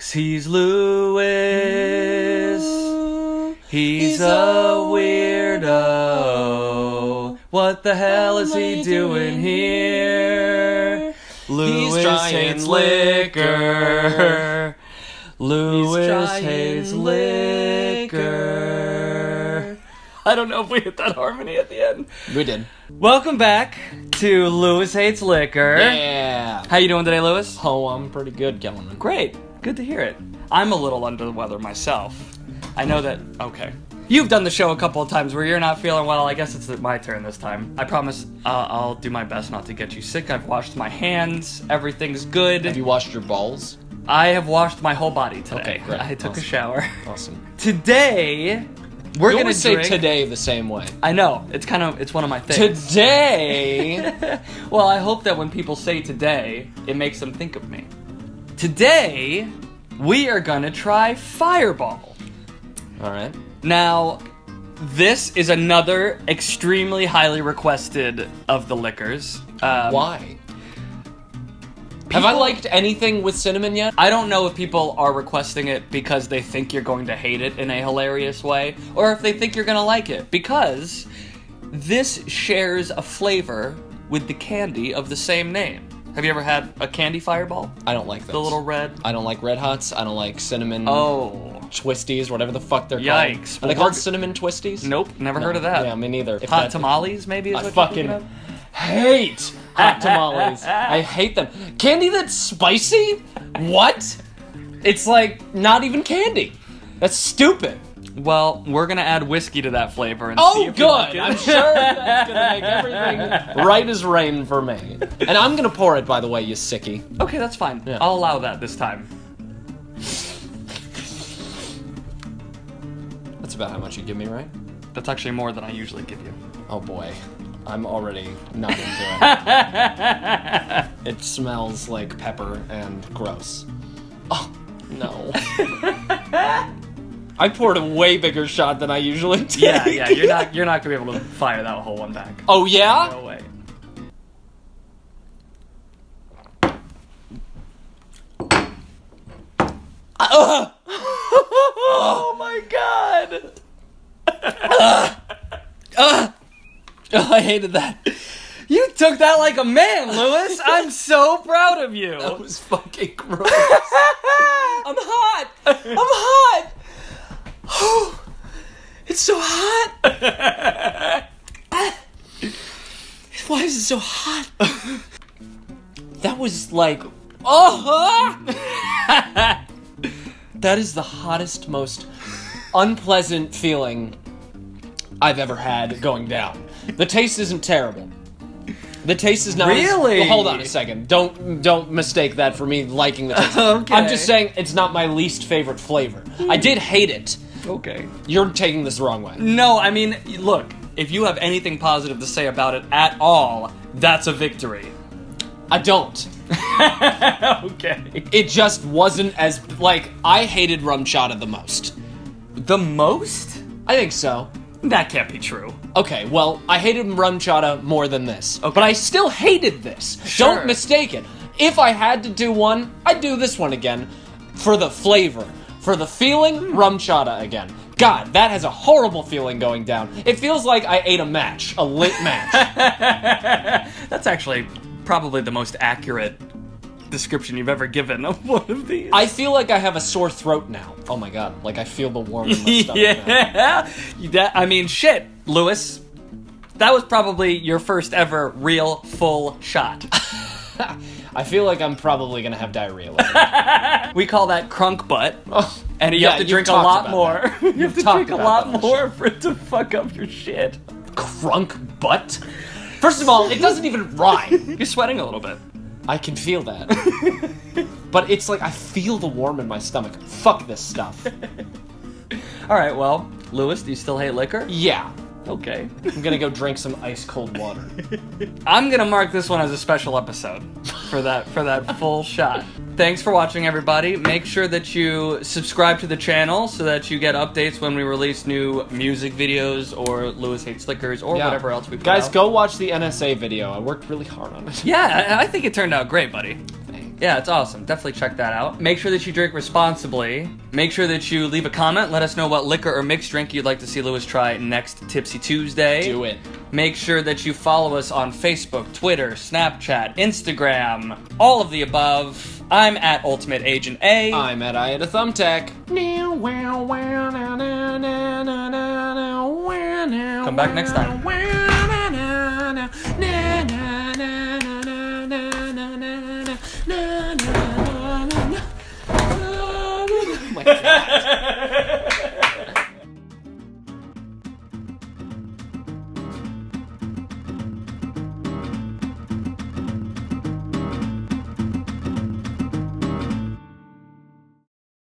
Cause he's Lewis. He's a weirdo. What the hell is he doing here? Lewis trying hates liquor. Lewis hates liquor. I don't know if we hit that harmony at the end. We did. Welcome back to Lewis Hates Liquor. Yeah. How you doing today, Lewis? Oh, I'm pretty good, Kellerman. Great. Good to hear it. I'm a little under the weather myself. I know that. Okay. You've done the show a couple of times where you're not feeling well. I guess it's my turn this time. I promise uh, I'll do my best not to get you sick. I've washed my hands. Everything's good. Have you washed your balls? I have washed my whole body today. Okay, great. I took a shower. Awesome. Today, we're You gonna say drink. today the same way. I know it's kind of it's one of my things. Today. well, I hope that when people say today, it makes them think of me. Today, we are gonna try Fireball. All right. Now, this is another extremely highly requested of the liquors. Um, Why? Have I liked anything with cinnamon yet? I don't know if people are requesting it because they think you're going to hate it in a hilarious way, or if they think you're going to like it, because this shares a flavor with the candy of the same name. Have you ever had a candy fireball? I don't like those. The little red. I don't like Red Hots. I don't like cinnamon Oh. twisties, whatever the fuck they're Yikes. called. Are they called cinnamon twisties? Nope, never No. heard of that. Yeah, me neither. If Hot that- tamales, maybe. Is I fucking hate hot tamales. I hate them. Candy that's spicy? What? It's like not even candy. That's stupid. Well, we're gonna add whiskey to that flavor and oh, see Oh, if you like good. it. I'm sure that's gonna make everything right as rain for me. And I'm gonna pour it, by the way, you sicky. okay, that's fine. Yeah. I'll allow that this time. That's about how much you give me, right? That's actually more than I usually give you. Oh boy, I'm already not into it. it smells like pepper and gross. Oh no. I poured a way bigger shot than I usually take. Yeah, yeah, you're not you're not gonna be able to fire that whole one back. Oh yeah? No way. Ugh. Oh my god! Ugh, I hated that. You took that like a man, Lewis. I'm so proud of you. That was fucking gross. I'm hot. I'm hot. it's so hot. Why is it so hot? that was like, oh, that is the hottest, most unpleasant feeling I've ever had going down. The taste isn't terrible. The taste is not as- Really? Well, hold on a second. Don't don't mistake that for me liking the taste. Okay. I'm just saying it's not my least favorite flavor. I did hate it. Okay. You're taking this the wrong way. No, I mean, look. If you have anything positive to say about it at all, that's a victory. I don't. okay. It just wasn't as like I hated RumChata the most. The most? I think so. That can't be true. Okay, well, I hated RumChata more than this. Okay. But I still hated this. Sure. Don't mistake it. If I had to do one, I'd do this one again. For the flavor. For the feeling, RumChata again. God, that has a horrible feeling going down. It feels like I ate a match, a lit match. That's actually probably the most accurate description you've ever given of one of these. I feel like I have a sore throat now. Oh my god, like I feel the warmth in my stomach yeah. That- I mean, shit, Lewis. That was probably your first ever real full shot. I feel like I'm probably gonna have diarrhea later. We call that crunk butt. Oh, And you yeah, have to drink a lot more. you have to drink a lot that on the more for it to fuck up your shit. Crunk butt? First of all, it doesn't even rhyme. You're sweating a little bit. I can feel that. but it's like I feel the warm in my stomach. Fuck this stuff. All right, well, Lewis, do you still hate liquor? Yeah. Okay. I'm gonna go drink some ice cold water. I'm gonna mark this one as a special episode for that for that full shot. Thanks for watching, everybody. Make sure that you subscribe to the channel so that you get updates when we release new music videos or Lewis hates liquors or Yeah. whatever else we put Guys, out. go watch the NSA video. I worked really hard on it. Yeah, I I think it turned out great, buddy. Thanks. Yeah, it's awesome. Definitely check that out. Make sure that you drink responsibly. Make sure that you leave a comment. Let us know what liquor or mixed drink you'd like to see Lewis try next Tipsy Tuesday. Do it. Make sure that you follow us on Facebook, Twitter, Snapchat, Instagram, all of the above. I'm at Ultimate Agent A. I'm at I had a thumbtack. Come back next time.